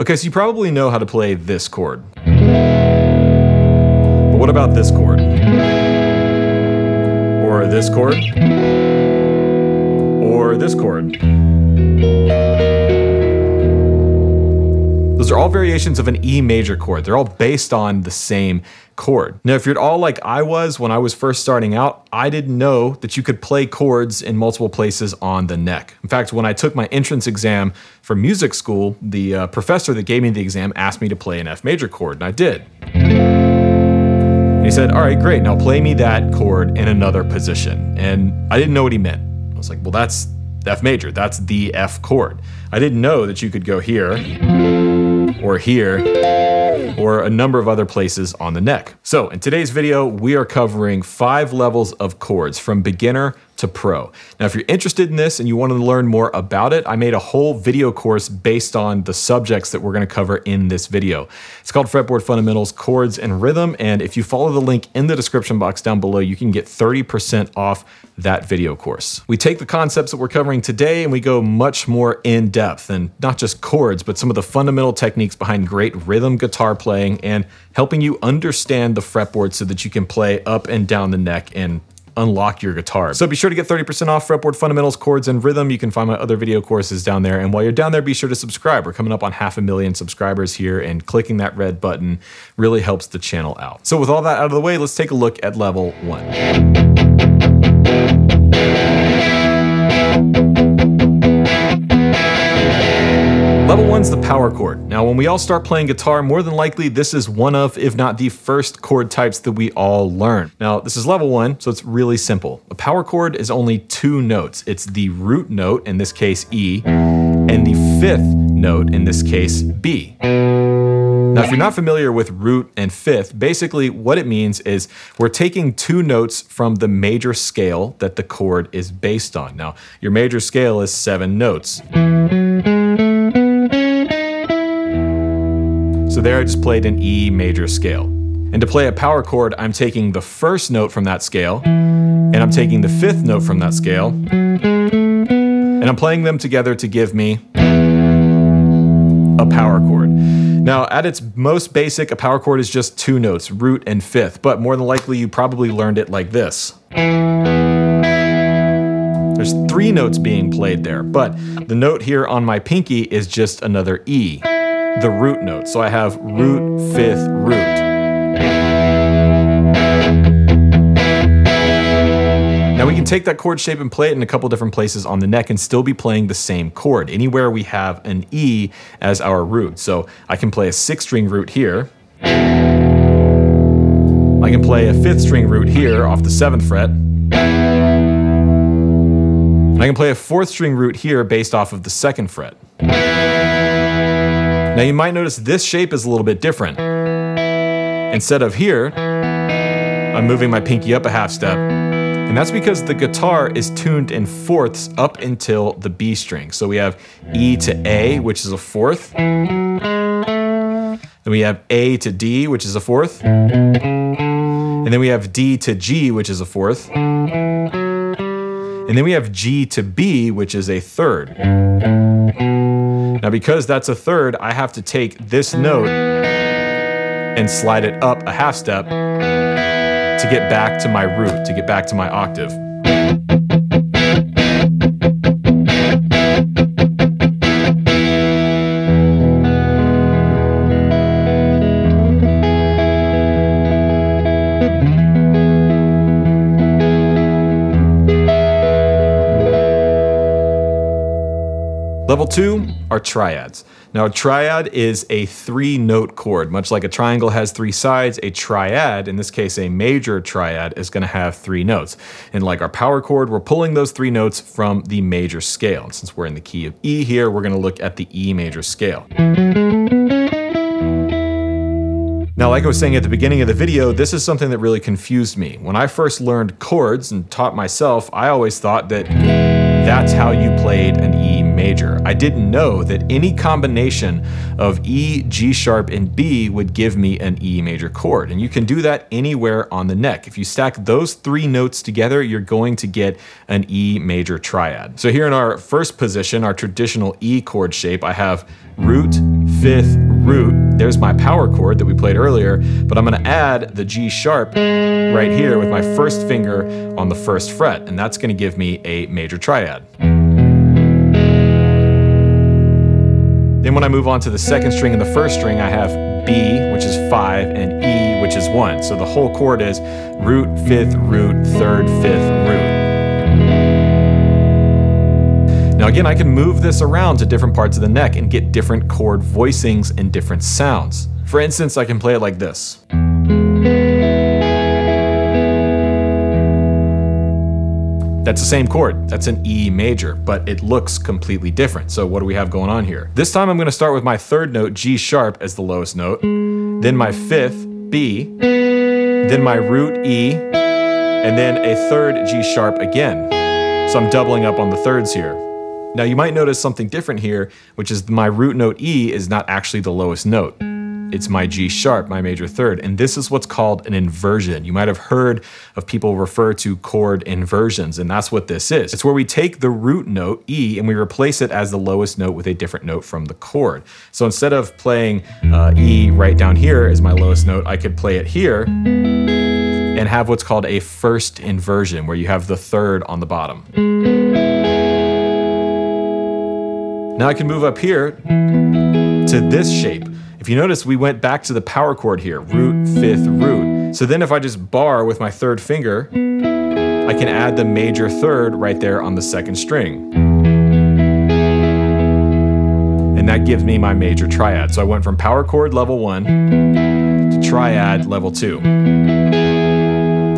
Okay, so you probably know how to play this chord. But what about this chord? Or this chord? Or this chord? Those are all variations of an E major chord. They're all based on the same chord. Now, if you're at all like I was when I was first starting out, I didn't know that you could play chords in multiple places on the neck. In fact, when I took my entrance exam for music school, the uh, professor that gave me the exam asked me to play an F major chord, and I did. And he said, All right, great, now play me that chord in another position. And I didn't know what he meant. I was like, Well, that's F major, that's the F chord. I didn't know that you could go here or here, or a number of other places on the neck. So in today's video, we are covering five levels of chords from beginner to pro. Now, if you're interested in this and you want to learn more about it, I made a whole video course based on the subjects that we're going to cover in this video. It's called Fretboard Fundamentals, Chords, and Rhythm. And if you follow the link in the description box down below, you can get 30% off that video course. We take the concepts that we're covering today and we go much more in depth and not just chords, but some of the fundamental techniques behind great rhythm guitar playing and helping you understand the fretboard so that you can play up and down the neck and unlock your guitar. So be sure to get 30% off fretboard fundamentals, chords, and rhythm. You can find my other video courses down there. And while you're down there, be sure to subscribe. We're coming up on half a million subscribers here, and clicking that red button really helps the channel out. So with all that out of the way, let's take a look at level one. One's the power chord. Now, when we all start playing guitar, more than likely this is one of, if not the first chord types that we all learn. Now, this is level one, so it's really simple. A power chord is only two notes. It's the root note, in this case E, and the fifth note, in this case B. Now, if you're not familiar with root and fifth, basically what it means is we're taking two notes from the major scale that the chord is based on. Now, your major scale is seven notes. So there I just played an E major scale. And to play a power chord, I'm taking the first note from that scale, and I'm taking the fifth note from that scale, and I'm playing them together to give me a power chord. Now, at its most basic, a power chord is just two notes, root and fifth, but more than likely you probably learned it like this. There's three notes being played there, but the note here on my pinky is just another E the root note. So I have root, fifth, root. Now we can take that chord shape and play it in a couple different places on the neck and still be playing the same chord, anywhere we have an E as our root. So I can play a six string root here. I can play a fifth string root here off the seventh fret. I can play a fourth string root here based off of the second fret. Now you might notice this shape is a little bit different. Instead of here, I'm moving my pinky up a half step, and that's because the guitar is tuned in fourths up until the B string. So we have E to A, which is a fourth. Then we have A to D, which is a fourth. And then we have D to G, which is a fourth. And then we have G to B, which is a third. Now, because that's a third, I have to take this mm. note and slide it up a half step to get back to my root, to get back to my octave. Level two are triads. Now, a triad is a three note chord. Much like a triangle has three sides, a triad, in this case a major triad, is going to have three notes. And like our power chord, we're pulling those three notes from the major scale. And since we're in the key of E here, we're going to look at the E major scale. Now, like I was saying at the beginning of the video, this is something that really confused me. When I first learned chords and taught myself, I always thought that that's how you played an E major. I didn't know that any combination of E, G sharp, and B would give me an E major chord. And you can do that anywhere on the neck. If you stack those three notes together, you're going to get an E major triad. So here in our first position, our traditional E chord shape, I have root, fifth, root. There's my power chord that we played earlier, but I'm gonna add the G sharp right here with my first finger on the first fret, and that's gonna give me a major triad. Then when I move on to the second string and the first string, I have B, which is five, and E, which is one. So the whole chord is root, fifth, root, third, fifth, root. Now again, I can move this around to different parts of the neck and get different chord voicings and different sounds. For instance, I can play it like this. That's the same chord. That's an E major, but it looks completely different. So what do we have going on here? This time I'm gonna start with my third note, G sharp, as the lowest note, then my fifth, B, then my root E, and then a third G sharp again. So I'm doubling up on the thirds here. Now you might notice something different here, which is my root note E is not actually the lowest note. It's my G sharp, my major third, and this is what's called an inversion. You might have heard of people refer to chord inversions, and that's what this is. It's where we take the root note, E, and we replace it as the lowest note with a different note from the chord. So instead of playing uh, E right down here as my lowest note, I could play it here and have what's called a first inversion, where you have the third on the bottom. Now I can move up here to this shape. If you notice, we went back to the power chord here, root, fifth, root. So then if I just bar with my third finger, I can add the major third right there on the second string. And that gives me my major triad. So I went from power chord level one to triad level two.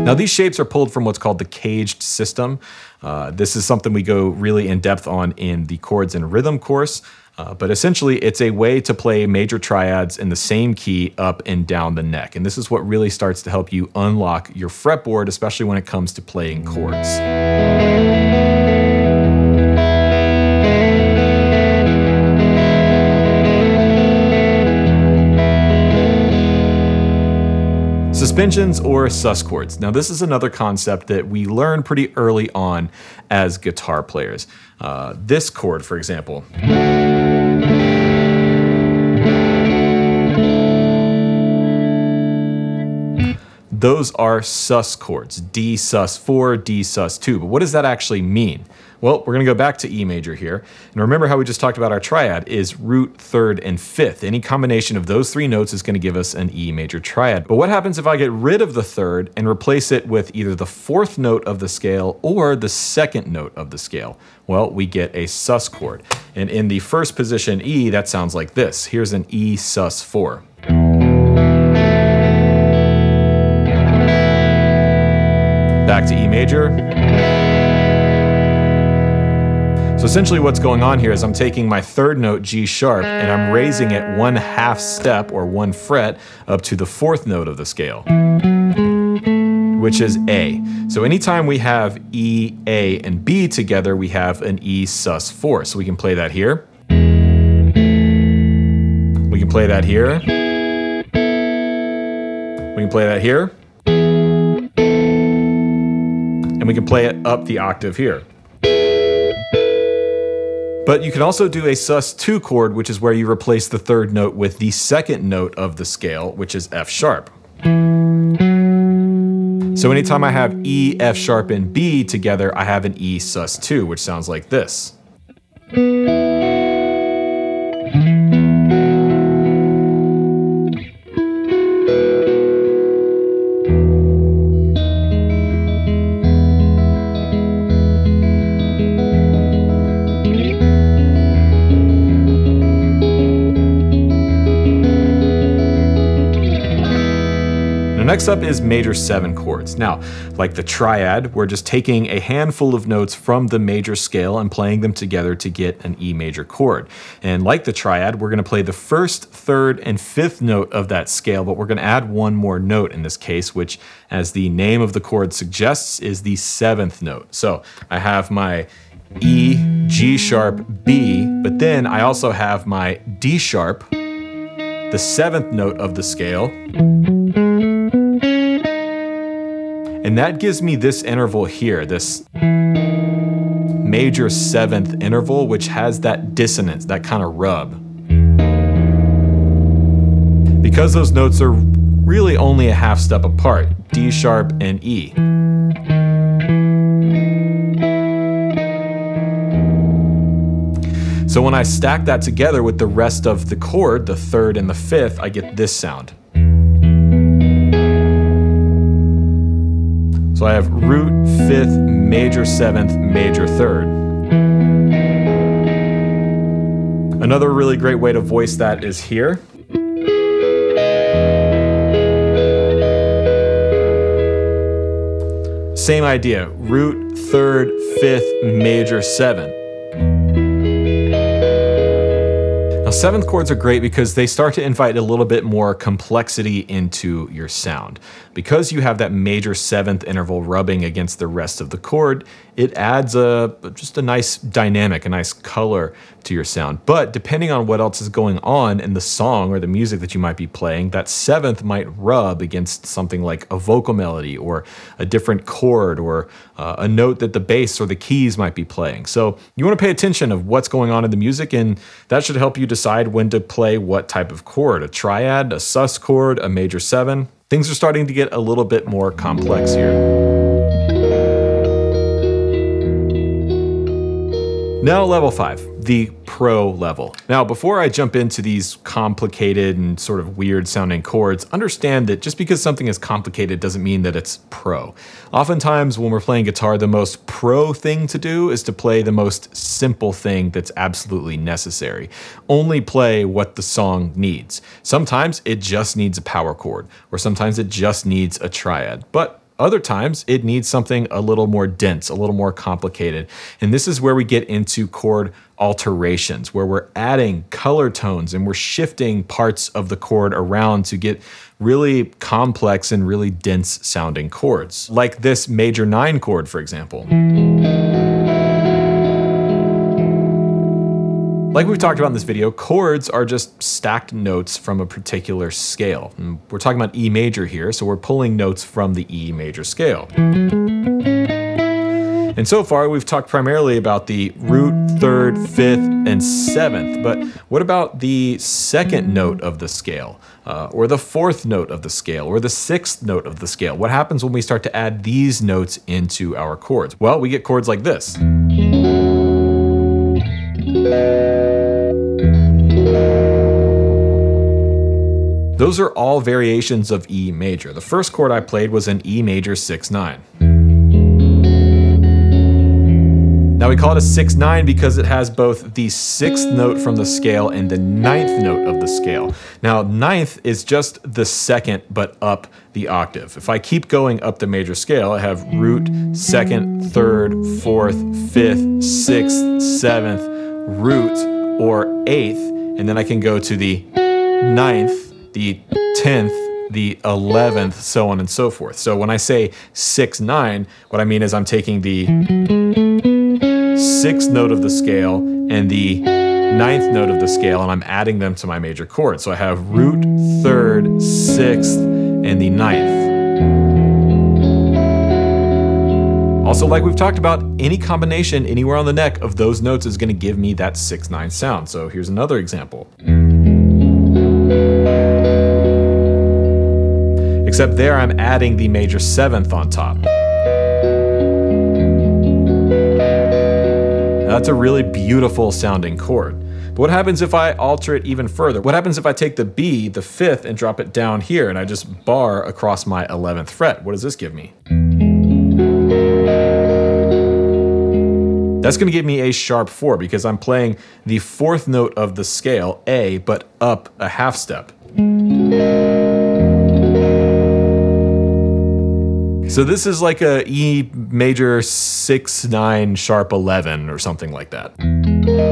Now these shapes are pulled from what's called the caged system. Uh, this is something we go really in depth on in the chords and rhythm course. Uh, but essentially, it's a way to play major triads in the same key up and down the neck. And this is what really starts to help you unlock your fretboard, especially when it comes to playing chords. Suspensions or sus chords. Now, this is another concept that we learn pretty early on as guitar players. Uh, this chord, for example. Those are sus chords, D sus 4, D sus 2. But what does that actually mean? Well, we're going to go back to E major here. And remember how we just talked about our triad is root, third, and fifth. Any combination of those three notes is going to give us an E major triad. But what happens if I get rid of the third and replace it with either the fourth note of the scale or the second note of the scale? Well, we get a sus chord. And in the first position E, that sounds like this. Here's an E sus 4. Back to E major. So essentially what's going on here is I'm taking my third note G sharp and I'm raising it one half step or one fret up to the fourth note of the scale, which is A. So anytime we have E, A, and B together, we have an E sus 4. So we can play that here. We can play that here. We can play that here. We can play it up the octave here. But you can also do a sus2 chord, which is where you replace the third note with the second note of the scale, which is F sharp. So anytime I have E, F sharp, and B together, I have an E sus2, which sounds like this. Next up is major seven chords. Now, like the triad, we're just taking a handful of notes from the major scale and playing them together to get an E major chord. And like the triad, we're gonna play the first, third, and fifth note of that scale, but we're gonna add one more note in this case, which as the name of the chord suggests is the seventh note. So I have my E, G sharp, B, but then I also have my D sharp, the seventh note of the scale. And that gives me this interval here, this major seventh interval, which has that dissonance, that kind of rub. Because those notes are really only a half step apart, D sharp and E. So when I stack that together with the rest of the chord, the third and the fifth, I get this sound. So I have root, fifth, major seventh, major third. Another really great way to voice that is here. Same idea, root, third, fifth, major, seventh. Now, seventh chords are great because they start to invite a little bit more complexity into your sound. Because you have that major seventh interval rubbing against the rest of the chord, it adds a just a nice dynamic, a nice color to your sound. But depending on what else is going on in the song or the music that you might be playing, that seventh might rub against something like a vocal melody or a different chord or uh, a note that the bass or the keys might be playing. So you want to pay attention of what's going on in the music and that should help you decide when to play what type of chord, a triad, a sus chord, a major seven. Things are starting to get a little bit more complex here. Now level five, the pro level. Now before I jump into these complicated and sort of weird sounding chords, understand that just because something is complicated doesn't mean that it's pro. Oftentimes when we're playing guitar, the most pro thing to do is to play the most simple thing that's absolutely necessary. Only play what the song needs. Sometimes it just needs a power chord, or sometimes it just needs a triad. But other times, it needs something a little more dense, a little more complicated. And this is where we get into chord alterations, where we're adding color tones and we're shifting parts of the chord around to get really complex and really dense sounding chords. Like this major nine chord, for example. Like we've talked about in this video, chords are just stacked notes from a particular scale. And we're talking about E major here, so we're pulling notes from the E major scale. And so far, we've talked primarily about the root, third, fifth, and seventh, but what about the second note of the scale? Uh, or the fourth note of the scale, or the sixth note of the scale? What happens when we start to add these notes into our chords? Well, we get chords like this. Those are all variations of E major. The first chord I played was an E major 6-9. Now we call it a 6-9 because it has both the sixth note from the scale and the ninth note of the scale. Now ninth is just the second but up the octave. If I keep going up the major scale, I have root, second, third, fourth, fifth, sixth, seventh, root, or eighth, and then I can go to the ninth, the 10th, the 11th, so on and so forth. So when I say 6 9, what I mean is I'm taking the sixth note of the scale and the ninth note of the scale and I'm adding them to my major chord. So I have root, third, sixth, and the ninth. Also, like we've talked about, any combination anywhere on the neck of those notes is going to give me that 6-9 sound. So here's another example. Except there I'm adding the major seventh on top. Now that's a really beautiful sounding chord. But what happens if I alter it even further? What happens if I take the B, the fifth, and drop it down here and I just bar across my 11th fret? What does this give me? That's gonna give me a sharp four because I'm playing the fourth note of the scale, A, but up a half step. So this is like a E major 6, 9, sharp 11 or something like that.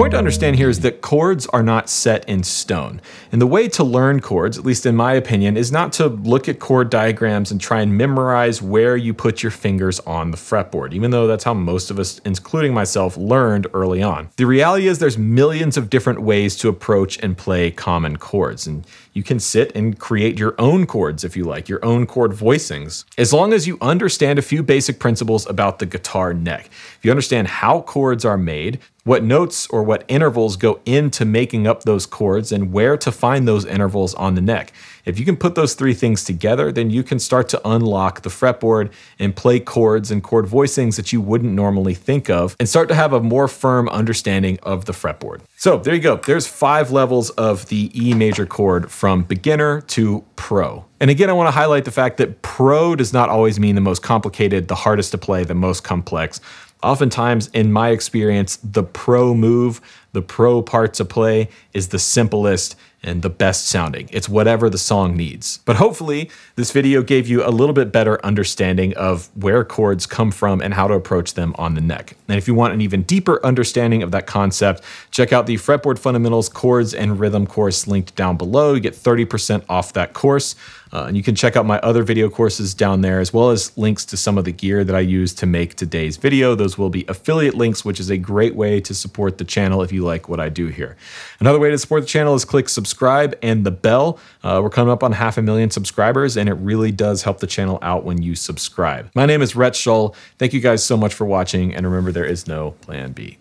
Point to understand here is that chords are not set in stone. And the way to learn chords, at least in my opinion, is not to look at chord diagrams and try and memorize where you put your fingers on the fretboard, even though that's how most of us, including myself, learned early on. The reality is there's millions of different ways to approach and play common chords. And you can sit and create your own chords if you like, your own chord voicings, as long as you understand a few basic principles about the guitar neck. If you understand how chords are made, what notes or what intervals go into making up those chords, and where to find those intervals on the neck. If you can put those three things together, then you can start to unlock the fretboard and play chords and chord voicings that you wouldn't normally think of and start to have a more firm understanding of the fretboard. So there you go. There's five levels of the E major chord from beginner to pro. And again, I want to highlight the fact that pro does not always mean the most complicated, the hardest to play, the most complex. Oftentimes, in my experience, the pro move, the pro part to play is the simplest and the best sounding. It's whatever the song needs. But hopefully, this video gave you a little bit better understanding of where chords come from and how to approach them on the neck. And if you want an even deeper understanding of that concept, check out the Fretboard Fundamentals Chords and Rhythm course linked down below. You get 30% off that course. Uh, and you can check out my other video courses down there, as well as links to some of the gear that I use to make today's video. Those will be affiliate links, which is a great way to support the channel if you like what I do here. Another way to support the channel is click subscribe and the bell. Uh, we're coming up on half a million subscribers, and it really does help the channel out when you subscribe. My name is Rhett Shull. Thank you guys so much for watching, and remember, there is no plan B.